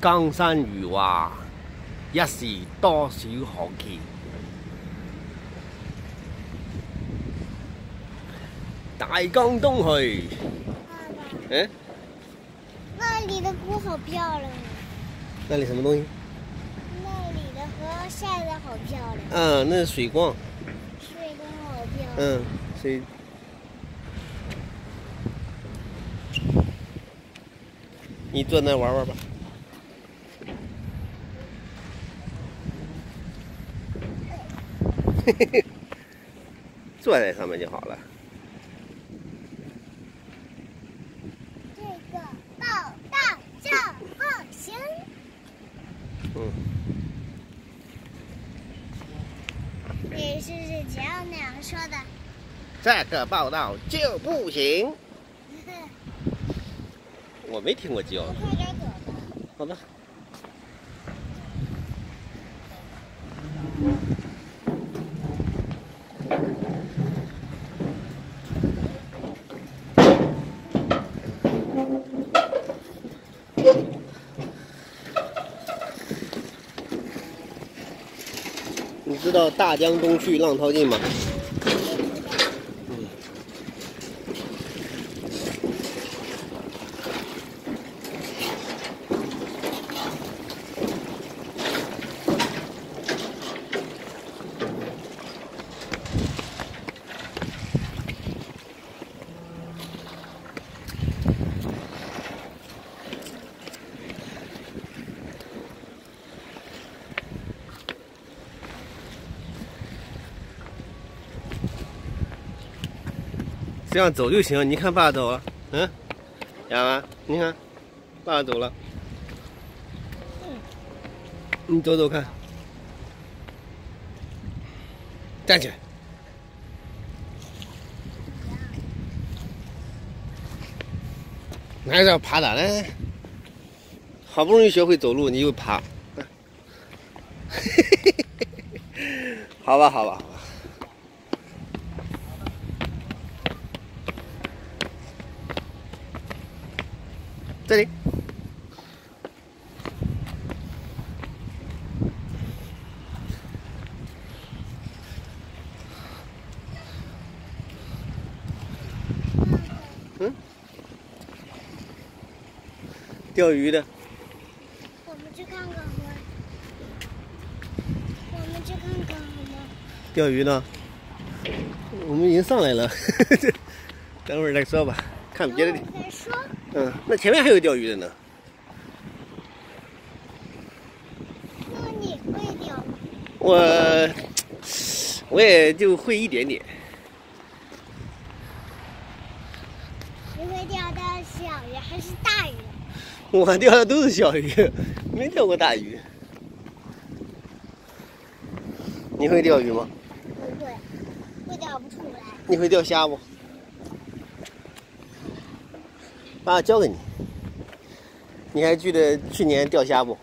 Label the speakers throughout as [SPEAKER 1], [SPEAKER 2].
[SPEAKER 1] 江山如畫，一時多少可見。大江东去，
[SPEAKER 2] 爸爸，
[SPEAKER 1] 嗯，
[SPEAKER 2] 那里的湖好漂亮啊！
[SPEAKER 1] 那里什么东西？
[SPEAKER 2] 那里的河晒得好漂亮，
[SPEAKER 1] 嗯，那是水光。
[SPEAKER 2] 水光好漂亮。
[SPEAKER 1] 嗯，水。你坐那玩玩吧。嘿嘿嘿，坐在上面就好了。
[SPEAKER 2] 这个报道就不行。
[SPEAKER 1] 嗯，
[SPEAKER 2] 你是不是只要那样说的？
[SPEAKER 1] 这个报道就不行。我没听过叫
[SPEAKER 2] 我。快点走吧。
[SPEAKER 1] 好吧。你知道大江东去浪淘尽吗？这样走就行。你看爸爸走了，嗯，亚文，你看，爸爸走了，你走走看，站起来。还是要爬的嘞？好不容易学会走路，你又爬，好吧，好吧，好吧。这里。嗯，钓鱼的，
[SPEAKER 2] 我们去看看吗？我们去看看好吗？
[SPEAKER 1] 钓鱼的，我们已经上来了，等会儿再说吧，看别的。
[SPEAKER 2] 再说。
[SPEAKER 1] 嗯，那前面还有钓鱼的呢。
[SPEAKER 2] 那你会钓吗？
[SPEAKER 1] 我我也就会一点点。
[SPEAKER 2] 你会钓到小鱼还是大鱼？
[SPEAKER 1] 我钓的都是小鱼，没钓过大鱼。你会钓鱼吗？
[SPEAKER 2] 不会，会钓不出来。
[SPEAKER 1] 你会钓虾不？爸教给你。你还记得去年钓虾不？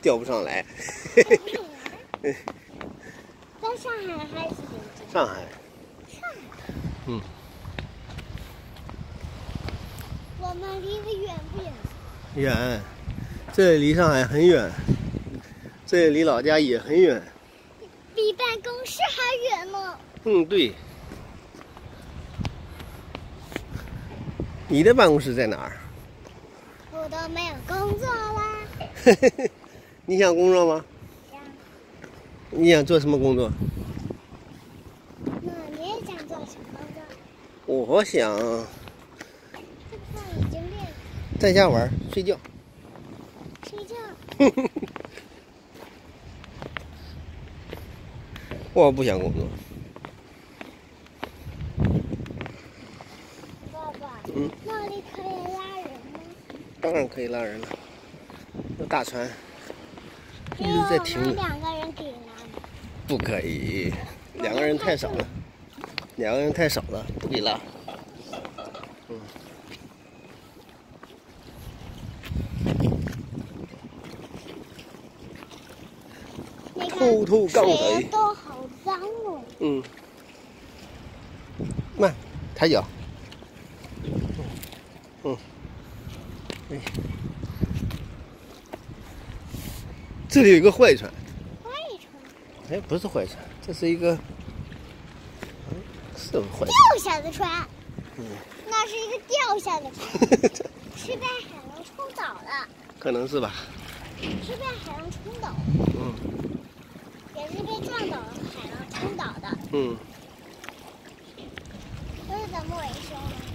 [SPEAKER 1] 钓不上来。
[SPEAKER 2] 在上海还是？
[SPEAKER 1] 上海，
[SPEAKER 2] 上海。
[SPEAKER 1] 嗯，
[SPEAKER 2] 我们离得远不远？
[SPEAKER 1] 远，这里离上海很远，这里离老家也很远。
[SPEAKER 2] 比办公室还远呢。
[SPEAKER 1] 嗯，对。你的办公室在哪儿？
[SPEAKER 2] 我都没有工作啦。
[SPEAKER 1] 你想工作吗？
[SPEAKER 2] 想
[SPEAKER 1] 你想做什么工作？
[SPEAKER 2] 那你也想做什么工作？
[SPEAKER 1] 我想
[SPEAKER 2] 这不是已经练
[SPEAKER 1] 在家玩睡觉。
[SPEAKER 2] 睡觉？
[SPEAKER 1] 我不想工作。
[SPEAKER 2] 爸爸，
[SPEAKER 1] 嗯，
[SPEAKER 2] 那里可以拉人吗？
[SPEAKER 1] 当然可以拉人了，有大船，一直在停着。
[SPEAKER 2] 两个人可以拉吗？
[SPEAKER 1] 不可以，两个人太少了，两个人太少了，不给拉。嗯。偷偷刚
[SPEAKER 2] 水都好脏哦。
[SPEAKER 1] 嗯，慢，抬脚。嗯。哎。这里有一个坏船。
[SPEAKER 2] 坏船？
[SPEAKER 1] 哎，不是坏船，这是一个，是坏
[SPEAKER 2] 掉下的船。嗯。那是一个掉下的船，是被海浪冲倒的。
[SPEAKER 1] 可能是吧。
[SPEAKER 2] 是被海浪冲倒。嗯。也是被撞倒了，海浪冲倒的。嗯。这是怎么维修
[SPEAKER 1] 的？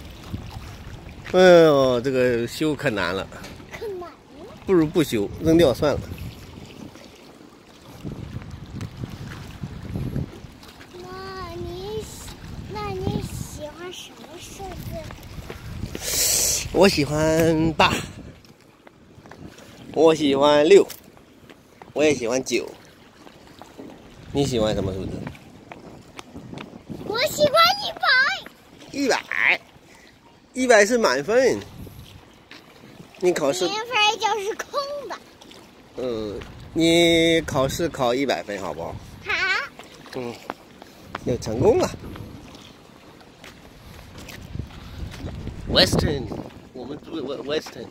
[SPEAKER 1] 哎呦，这个修可难了。
[SPEAKER 2] 可难了。
[SPEAKER 1] 不如不修，扔掉算了。
[SPEAKER 2] 那你喜，那你喜欢什么数
[SPEAKER 1] 字？我喜欢八。我喜欢六，我也喜欢九。你喜欢什么数字？
[SPEAKER 2] 我喜欢一百。
[SPEAKER 1] 一百，一百是满分。你考试？
[SPEAKER 2] 零分就是空的。
[SPEAKER 1] 嗯，你考试考一百分好不好？
[SPEAKER 2] 好。
[SPEAKER 1] 嗯，又成功了。Western，我们住 Western，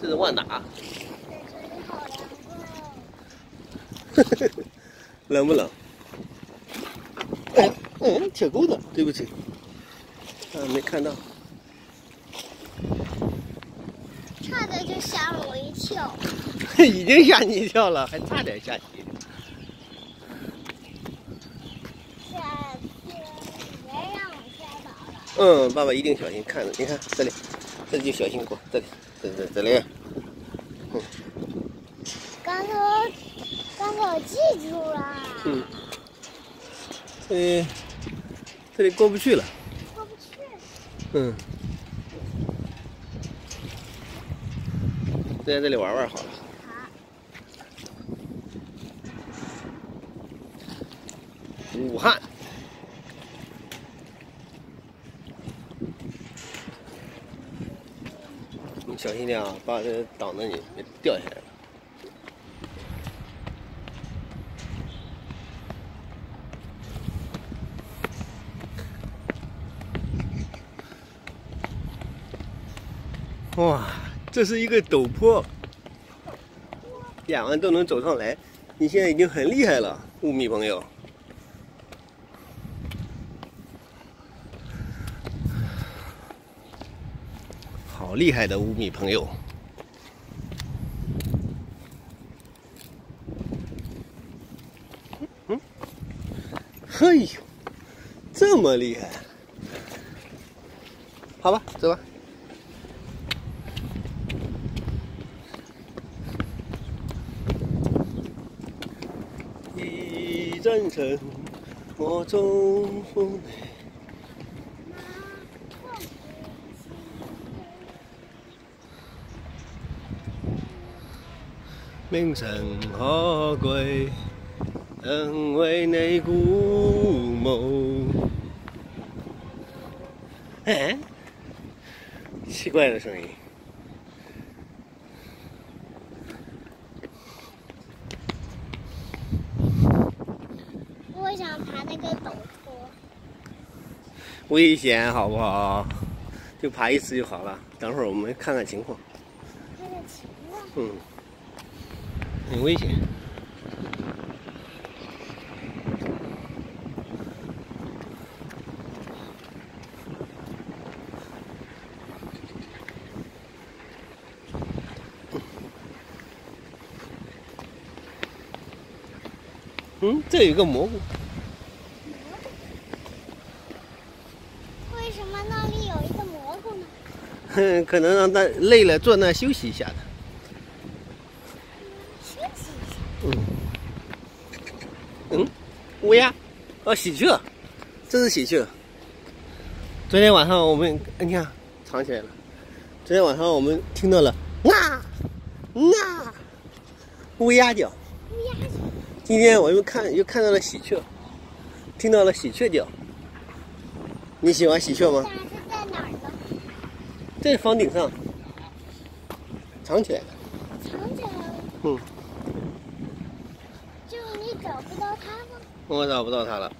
[SPEAKER 1] 这是万达。冷不冷？哎，嗯，铁钩子，对不起，啊，没看到。
[SPEAKER 2] 差点就吓了我一跳。
[SPEAKER 1] 已经吓你一跳了，还差点吓你。
[SPEAKER 2] 下次别让我摔倒了。
[SPEAKER 1] 嗯，爸爸一定小心看着。你看这里，这里就小心过，这里，这这这里。
[SPEAKER 2] 嗯。刚才。刚才我记住了。嗯。
[SPEAKER 1] 这里，这里过不去了。
[SPEAKER 2] 过不去。
[SPEAKER 1] 嗯。在这里玩玩好了。武汉。你小心点啊，把这挡着你，别掉下来了。哇，这是一个陡坡，两人都能走上来，你现在已经很厉害了，五米朋友，好厉害的五米朋友，嗯，嘿呦，这么厉害，好吧，走吧。战胜我中风。名声可贵，能为你鼓舞。哎，奇怪的声音。危险，好不好？就爬一次就好了。等会儿我们看看情况。
[SPEAKER 2] 看看情况。
[SPEAKER 1] 嗯。很危险。嗯，这有个蘑菇。可能让他累了，坐那休息一下的。
[SPEAKER 2] 休息一下。
[SPEAKER 1] 嗯。嗯，乌鸦，哦，喜鹊，这是喜鹊。昨天晚上我们，你看，藏起来了。昨天晚上我们听到了啊啊，乌鸦叫。
[SPEAKER 2] 乌鸦叫。
[SPEAKER 1] 今天我又看又看到了喜鹊，听到了喜鹊叫。你喜欢喜鹊吗？在房顶上，藏起来了。
[SPEAKER 2] 藏起来了。嗯。就你找不到它吗？
[SPEAKER 1] 我找不到它了。